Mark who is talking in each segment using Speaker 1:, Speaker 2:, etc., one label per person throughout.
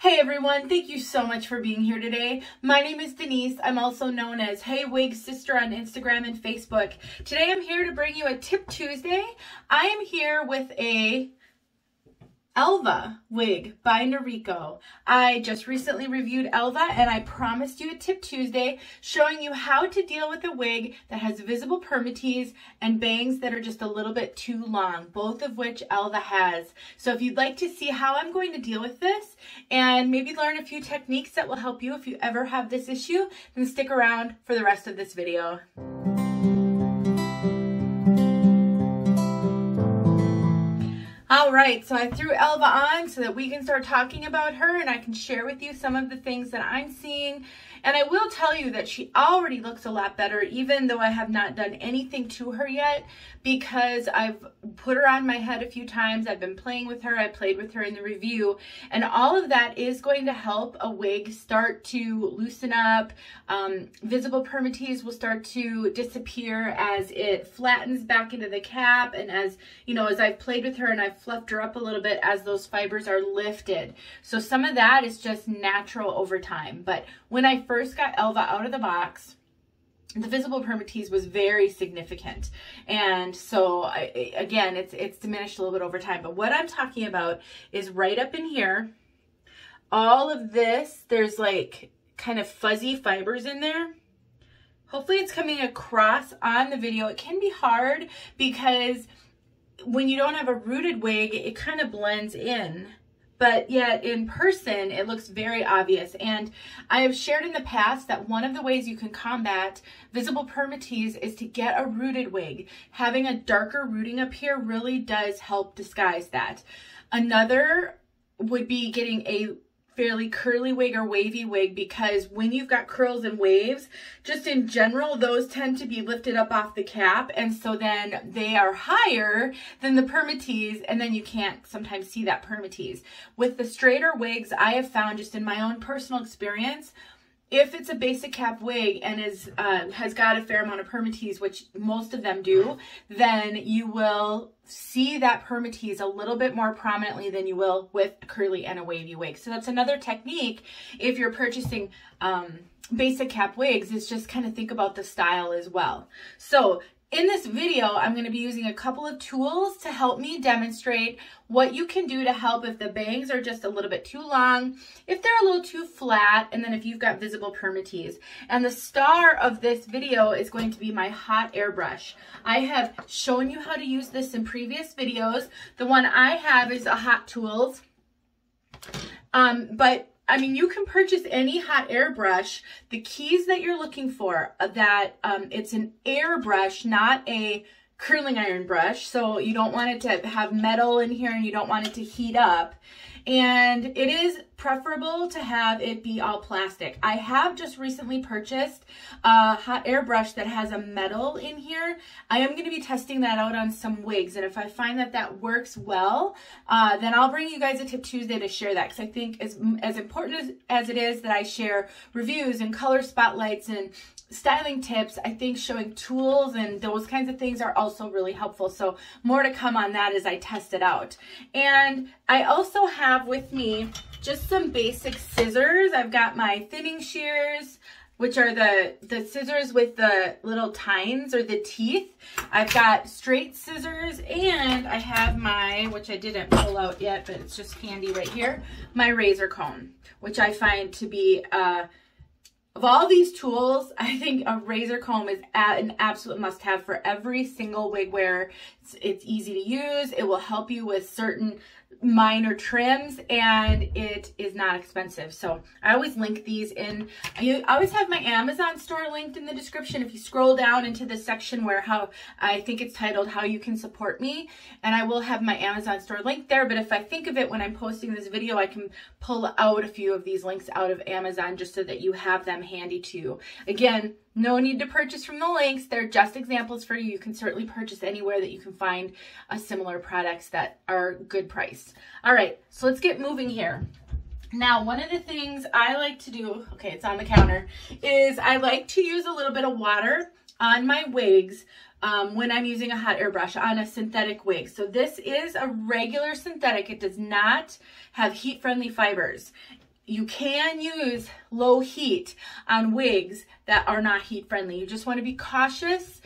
Speaker 1: Hey everyone, thank you so much for being here today. My name is Denise. I'm also known as Hey Wig Sister on Instagram and Facebook. Today I'm here to bring you a Tip Tuesday. I am here with a Alva wig by Noriko. I just recently reviewed Alva and I promised you a tip Tuesday showing you how to deal with a wig that has visible permatease and bangs that are just a little bit too long, both of which Alva has. So if you'd like to see how I'm going to deal with this and maybe learn a few techniques that will help you if you ever have this issue, then stick around for the rest of this video. All right, so I threw Alva on so that we can start talking about her and I can share with you some of the things that I'm seeing and I will tell you that she already looks a lot better, even though I have not done anything to her yet, because I've put her on my head a few times. I've been playing with her. I played with her in the review. And all of that is going to help a wig start to loosen up. Um, visible permatease will start to disappear as it flattens back into the cap. And as, you know, as I've played with her and I've fluffed her up a little bit as those fibers are lifted. So some of that is just natural over time. But when I first got Alva out of the box, the visible permatease was very significant. And so I, again, it's, it's diminished a little bit over time. But what I'm talking about is right up in here, all of this, there's like kind of fuzzy fibers in there. Hopefully it's coming across on the video. It can be hard because when you don't have a rooted wig, it kind of blends in but yet in person it looks very obvious and I have shared in the past that one of the ways you can combat visible permatease is to get a rooted wig. Having a darker rooting up here really does help disguise that. Another would be getting a fairly curly wig or wavy wig because when you've got curls and waves, just in general, those tend to be lifted up off the cap. And so then they are higher than the permatease and then you can't sometimes see that permatease. With the straighter wigs, I have found just in my own personal experience, if it's a basic cap wig and is uh, has got a fair amount of permatease, which most of them do, then you will see that permatease a little bit more prominently than you will with a curly and a wavy wig. So that's another technique if you're purchasing um, basic cap wigs is just kind of think about the style as well. So in this video, I'm going to be using a couple of tools to help me demonstrate what you can do to help if the bangs are just a little bit too long, if they're a little too flat, and then if you've got visible permatease. And the star of this video is going to be my hot air brush. I have shown you how to use this in previous videos. The one I have is a Hot Tools. Um, but I mean, you can purchase any hot air brush. The keys that you're looking for, uh, that um, it's an airbrush, not a curling iron brush. So you don't want it to have metal in here and you don't want it to heat up. And it is preferable to have it be all plastic. I have just recently purchased a hot air brush that has a metal in here. I am going to be testing that out on some wigs and if I find that that works well, uh, then I'll bring you guys a Tip Tuesday to share that because I think as, as important as, as it is that I share reviews and color spotlights and styling tips, I think showing tools and those kinds of things are also really helpful. So more to come on that as I test it out. And I also have with me just some basic scissors. I've got my thinning shears, which are the, the scissors with the little tines or the teeth. I've got straight scissors and I have my, which I didn't pull out yet, but it's just handy right here, my razor comb, which I find to be uh, of all these tools, I think a razor comb is an absolute must-have for every single wig wearer. It's, it's easy to use. It will help you with certain minor trims and it is not expensive. So I always link these in. I always have my Amazon store linked in the description. If you scroll down into the section where how I think it's titled how you can support me and I will have my Amazon store linked there. But if I think of it when I'm posting this video, I can pull out a few of these links out of Amazon just so that you have them handy too. Again, no need to purchase from the links. They're just examples for you. You can certainly purchase anywhere that you can find a similar products that are good price. All right, so let's get moving here. Now, one of the things I like to do, okay, it's on the counter, is I like to use a little bit of water on my wigs um, when I'm using a hot air brush on a synthetic wig. So this is a regular synthetic. It does not have heat-friendly fibers. You can use low heat on wigs that are not heat friendly. You just want to be cautious.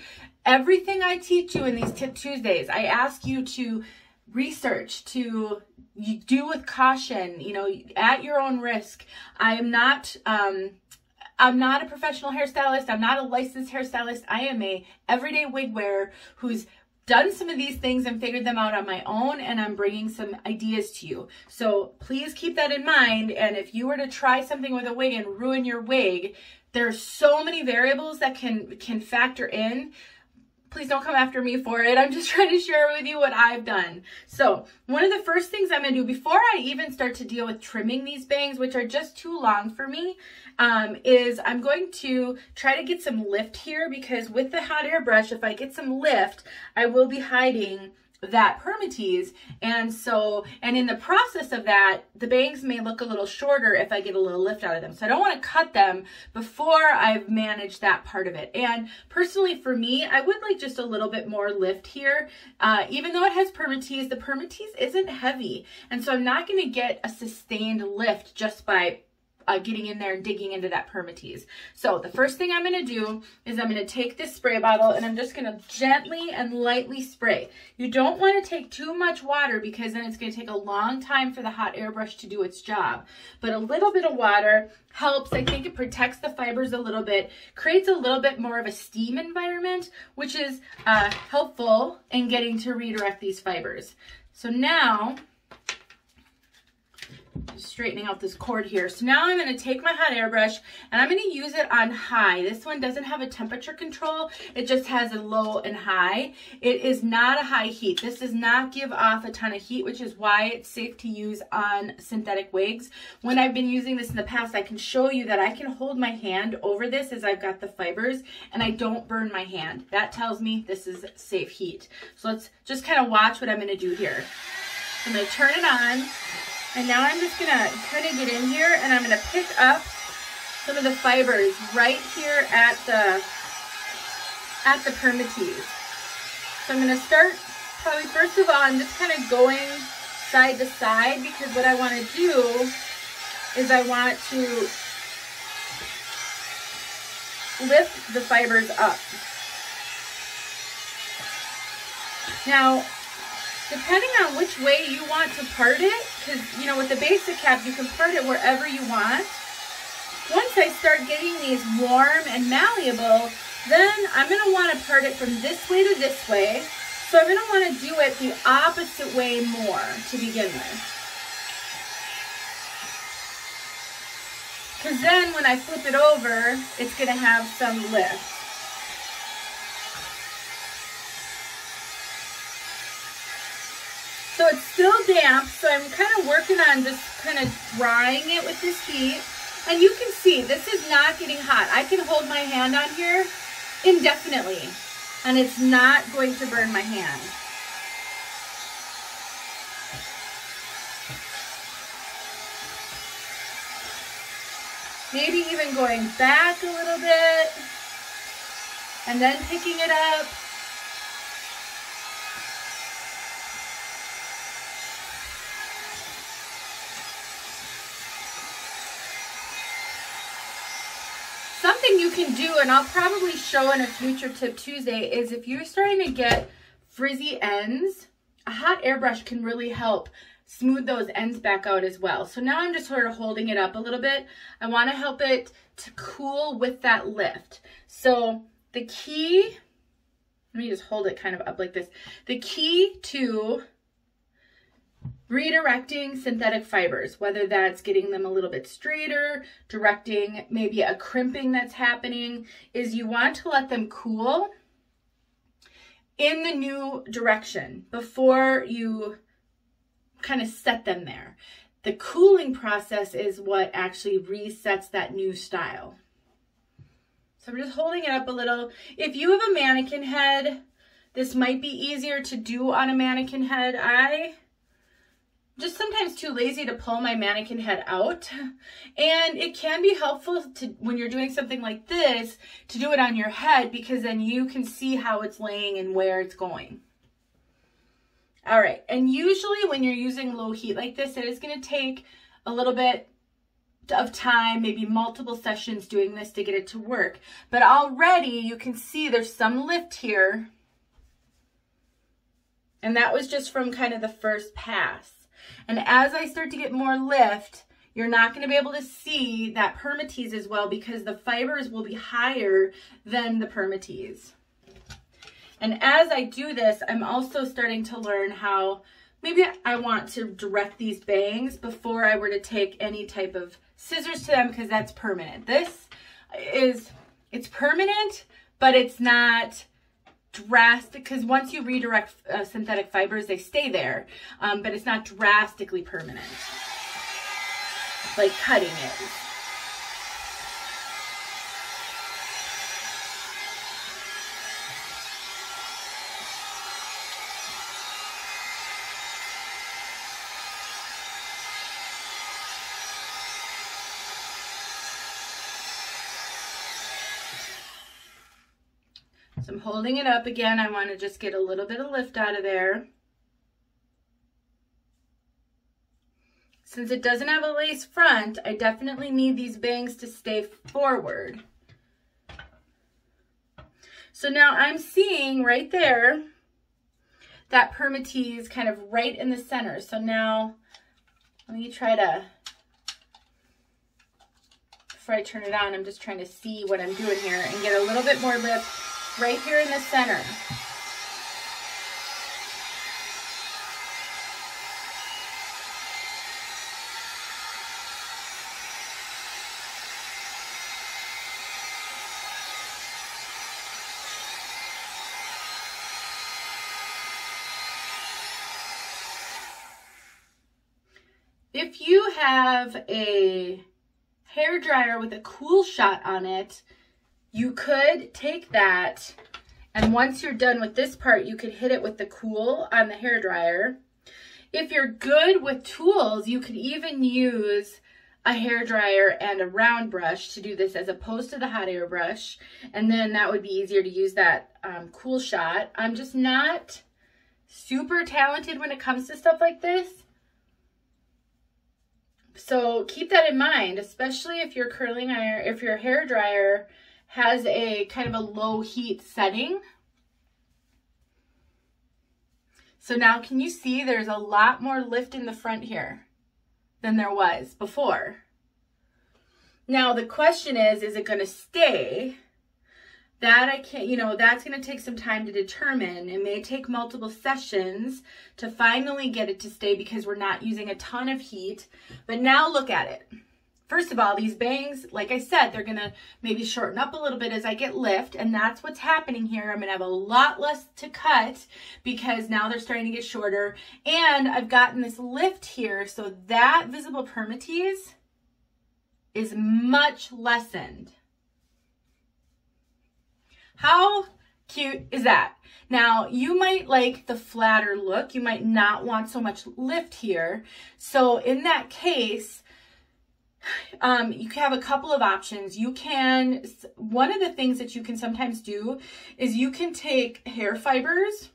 Speaker 1: Everything I teach you in these Tip Tuesdays, I ask you to research, to you do with caution, you know, at your own risk. I am not, um, I'm not a professional hairstylist. I'm not a licensed hairstylist. I am a everyday wig wearer who's done some of these things and figured them out on my own and I'm bringing some ideas to you. So please keep that in mind. And if you were to try something with a wig and ruin your wig, there's so many variables that can can factor in please don't come after me for it. I'm just trying to share with you what I've done. So one of the first things I'm going to do before I even start to deal with trimming these bangs, which are just too long for me, um, is I'm going to try to get some lift here because with the hot air brush, if I get some lift, I will be hiding that permatease. And so, and in the process of that, the bangs may look a little shorter if I get a little lift out of them. So I don't want to cut them before I've managed that part of it. And personally for me, I would like just a little bit more lift here. Uh, even though it has permatease, the permatease isn't heavy. And so I'm not going to get a sustained lift just by uh, getting in there and digging into that permatease. So the first thing I'm going to do is I'm going to take this spray bottle and I'm just going to gently and lightly spray. You don't want to take too much water because then it's going to take a long time for the hot airbrush to do its job. But a little bit of water helps. I think it protects the fibers a little bit, creates a little bit more of a steam environment, which is uh, helpful in getting to redirect these fibers. So now straightening out this cord here. So now I'm going to take my hot airbrush and I'm going to use it on high. This one doesn't have a temperature control. It just has a low and high. It is not a high heat. This does not give off a ton of heat, which is why it's safe to use on synthetic wigs. When I've been using this in the past, I can show you that I can hold my hand over this as I've got the fibers and I don't burn my hand. That tells me this is safe heat. So let's just kind of watch what I'm going to do here. I'm going to turn it on. And now I'm just gonna kind of get in here and I'm gonna pick up some of the fibers right here at the at the permatease. So I'm gonna start probably first of all, I'm just kind of going side to side because what I want to do is I want to lift the fibers up. Now, depending on which way you want to part it, because, you know, with the basic cap, you can part it wherever you want. Once I start getting these warm and malleable, then I'm going to want to part it from this way to this way. So I'm going to want to do it the opposite way more to begin with. Because then when I flip it over, it's going to have some lift. So it's still damp, so I'm kind of working on just kind of drying it with this heat. And you can see, this is not getting hot. I can hold my hand on here indefinitely, and it's not going to burn my hand. Maybe even going back a little bit, and then picking it up. Something you can do, and I'll probably show in a future tip Tuesday, is if you're starting to get frizzy ends, a hot airbrush can really help smooth those ends back out as well. So now I'm just sort of holding it up a little bit. I want to help it to cool with that lift. So the key, let me just hold it kind of up like this. The key to redirecting synthetic fibers, whether that's getting them a little bit straighter, directing maybe a crimping that's happening, is you want to let them cool in the new direction before you kind of set them there. The cooling process is what actually resets that new style. So I'm just holding it up a little. If you have a mannequin head, this might be easier to do on a mannequin head. I just sometimes too lazy to pull my mannequin head out. And it can be helpful to when you're doing something like this to do it on your head because then you can see how it's laying and where it's going. All right, and usually when you're using low heat like this, it is gonna take a little bit of time, maybe multiple sessions doing this to get it to work. But already you can see there's some lift here. And that was just from kind of the first pass. And as I start to get more lift, you're not going to be able to see that permatease as well because the fibers will be higher than the permatease. And as I do this, I'm also starting to learn how maybe I want to direct these bangs before I were to take any type of scissors to them because that's permanent. This is, it's permanent, but it's not drastic because once you redirect uh, synthetic fibers, they stay there, um, but it's not drastically permanent like cutting it. So I'm holding it up again. I want to just get a little bit of lift out of there. Since it doesn't have a lace front, I definitely need these bangs to stay forward. So now I'm seeing right there that permatease kind of right in the center. So now let me try to, before I turn it on, I'm just trying to see what I'm doing here and get a little bit more lift right here in the center. If you have a hair dryer with a cool shot on it, you could take that and once you're done with this part, you could hit it with the cool on the hair dryer. If you're good with tools, you could even use a hair dryer and a round brush to do this as opposed to the hot air brush. And then that would be easier to use that um, cool shot. I'm just not super talented when it comes to stuff like this. So keep that in mind, especially if your curling iron, if your hair dryer has a kind of a low heat setting. So now can you see there's a lot more lift in the front here than there was before. Now the question is, is it going to stay? that I can't, you know, that's going to take some time to determine. It may take multiple sessions to finally get it to stay because we're not using a ton of heat. But now look at it. First of all, these bangs, like I said, they're going to maybe shorten up a little bit as I get lift. And that's what's happening here. I'm going to have a lot less to cut because now they're starting to get shorter. And I've gotten this lift here. So that visible permatease is much lessened. How cute is that? Now, you might like the flatter look. You might not want so much lift here. So in that case, um, you have a couple of options. You can, one of the things that you can sometimes do is you can take hair fibers.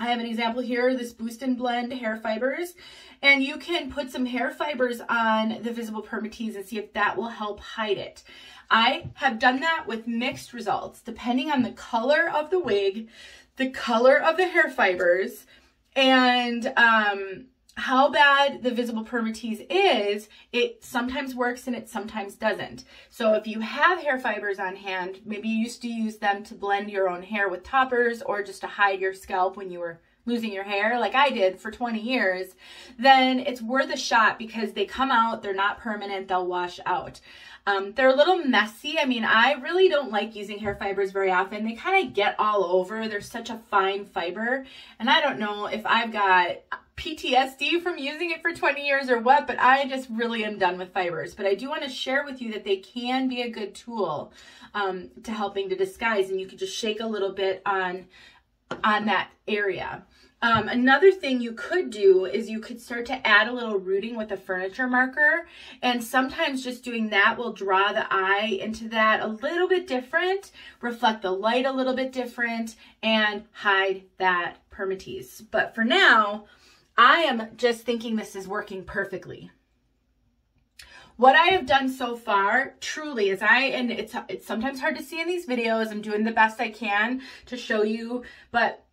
Speaker 1: I have an example here, this Boost and Blend hair fibers, and you can put some hair fibers on the visible permatease and see if that will help hide it. I have done that with mixed results, depending on the color of the wig, the color of the hair fibers, and um, how bad the visible permatease is, it sometimes works and it sometimes doesn't. So if you have hair fibers on hand, maybe you used to use them to blend your own hair with toppers or just to hide your scalp when you were losing your hair like I did for 20 years, then it's worth a shot because they come out, they're not permanent, they'll wash out. Um, they're a little messy. I mean, I really don't like using hair fibers very often. They kind of get all over. They're such a fine fiber. And I don't know if I've got PTSD from using it for 20 years or what, but I just really am done with fibers. But I do want to share with you that they can be a good tool um, to helping to disguise. And you can just shake a little bit on, on that area. Um, another thing you could do is you could start to add a little rooting with a furniture marker. And sometimes just doing that will draw the eye into that a little bit different, reflect the light a little bit different, and hide that permatease. But for now, I am just thinking this is working perfectly. what I have done so far truly is I, and it's, it's sometimes hard to see in these videos. I'm doing the best I can to show you, but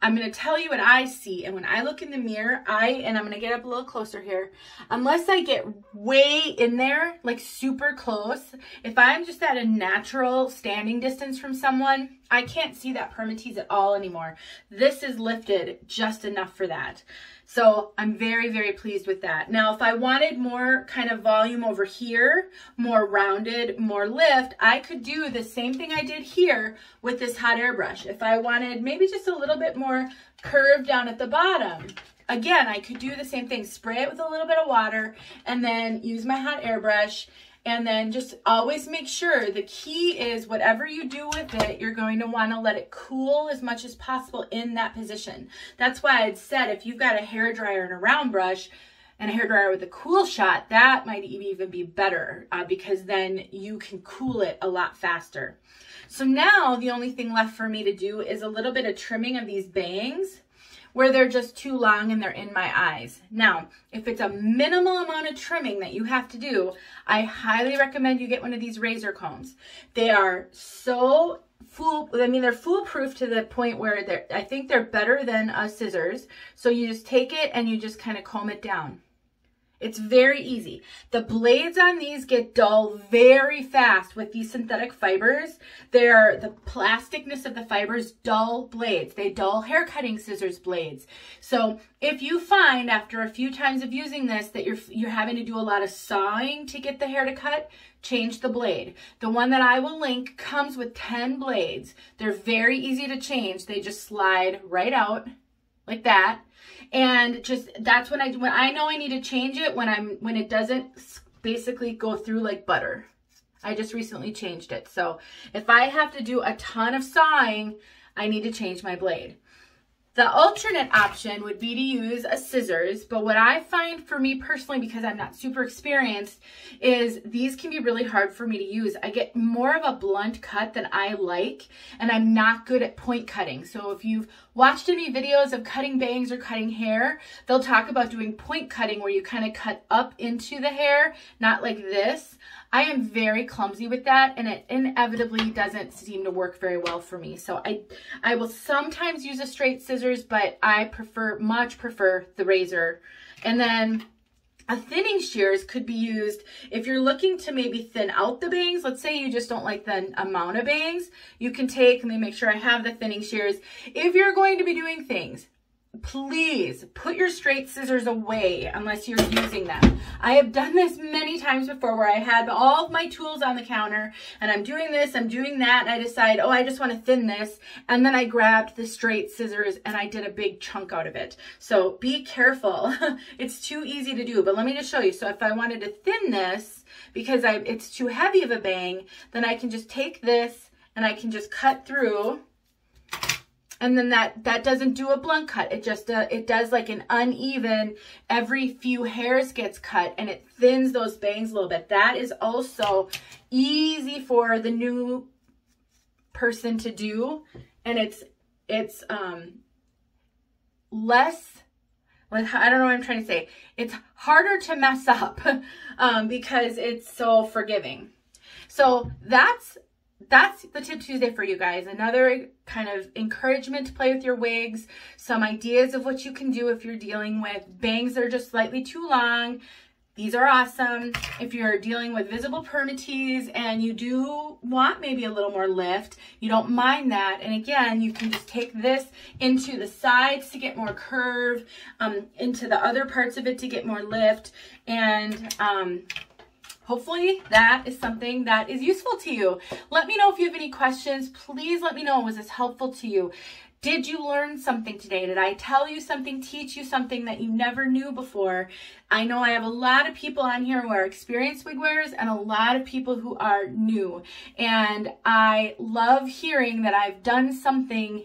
Speaker 1: I'm going to tell you what I see. And when I look in the mirror, I, and I'm going to get up a little closer here, unless I get way in there, like super close, if I'm just at a natural standing distance from someone, I can't see that permatease at all anymore. This is lifted just enough for that. So I'm very, very pleased with that. Now, if I wanted more kind of volume over here, more rounded, more lift, I could do the same thing I did here with this hot air brush. If I wanted maybe just a little bit more curve down at the bottom, again, I could do the same thing. Spray it with a little bit of water and then use my hot air brush and then just always make sure the key is whatever you do with it, you're going to want to let it cool as much as possible in that position. That's why I'd said if you've got a hair dryer and a round brush, and a hair dryer with a cool shot, that might even be better uh, because then you can cool it a lot faster. So now the only thing left for me to do is a little bit of trimming of these bangs where they're just too long and they're in my eyes. Now, if it's a minimal amount of trimming that you have to do, I highly recommend you get one of these razor combs. They are so fool, I mean, they're foolproof to the point where they're, I think they're better than scissors. So you just take it and you just kind of comb it down. It's very easy. The blades on these get dull very fast with these synthetic fibers. They're the plasticness of the fibers dull blades. They dull hair cutting scissors blades. So if you find after a few times of using this that you're you're having to do a lot of sawing to get the hair to cut, change the blade. The one that I will link comes with 10 blades. They're very easy to change. They just slide right out like that and just that's when I when I know I need to change it when I'm when it doesn't basically go through like butter. I just recently changed it. So if I have to do a ton of sawing, I need to change my blade. The alternate option would be to use a scissors, but what I find for me personally, because I'm not super experienced, is these can be really hard for me to use. I get more of a blunt cut than I like, and I'm not good at point cutting. So if you've watched any videos of cutting bangs or cutting hair, they'll talk about doing point cutting where you kind of cut up into the hair, not like this. I am very clumsy with that and it inevitably doesn't seem to work very well for me. So I, I will sometimes use a straight scissors, but I prefer, much prefer the razor. And then a thinning shears could be used if you're looking to maybe thin out the bangs. Let's say you just don't like the amount of bangs. You can take, let me make sure I have the thinning shears. If you're going to be doing things please put your straight scissors away unless you're using them. I have done this many times before where I had all of my tools on the counter and I'm doing this, I'm doing that, and I decide, oh, I just want to thin this. And then I grabbed the straight scissors and I did a big chunk out of it. So be careful. it's too easy to do, but let me just show you. So if I wanted to thin this because I, it's too heavy of a bang, then I can just take this and I can just cut through and then that that doesn't do a blunt cut. It just uh, it does like an uneven every few hairs gets cut and it thins those bangs a little bit. That is also easy for the new person to do. And it's it's um less like I don't know what I'm trying to say. It's harder to mess up um because it's so forgiving. So that's that's the Tip Tuesday for you guys. Another kind of encouragement to play with your wigs, some ideas of what you can do if you're dealing with bangs that are just slightly too long. These are awesome. If you're dealing with visible permatease and you do want maybe a little more lift, you don't mind that. And again, you can just take this into the sides to get more curve, um, into the other parts of it to get more lift. And um, hopefully that is something that is useful to you. Let me know if you have any questions. Please let me know, was this helpful to you? Did you learn something today? Did I tell you something, teach you something that you never knew before? I know I have a lot of people on here who are experienced wig wearers and a lot of people who are new. And I love hearing that I've done something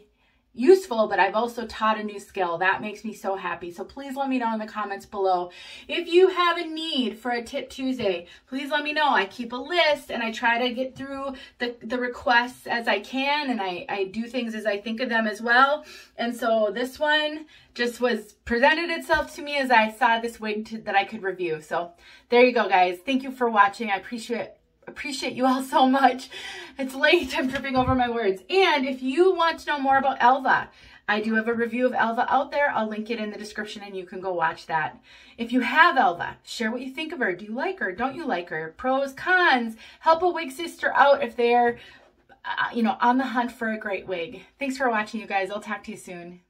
Speaker 1: useful, but I've also taught a new skill. That makes me so happy. So please let me know in the comments below. If you have a need for a Tip Tuesday, please let me know. I keep a list and I try to get through the, the requests as I can and I, I do things as I think of them as well. And so this one just was presented itself to me as I saw this wig to, that I could review. So there you go, guys. Thank you for watching. I appreciate appreciate you all so much. It's late, I'm tripping over my words. And if you want to know more about Alva, I do have a review of Alva out there. I'll link it in the description and you can go watch that. If you have Alva, share what you think of her. Do you like her? Don't you like her? Pros, cons. Help a wig sister out if they're, uh, you know, on the hunt for a great wig. Thanks for watching, you guys. I'll talk to you soon.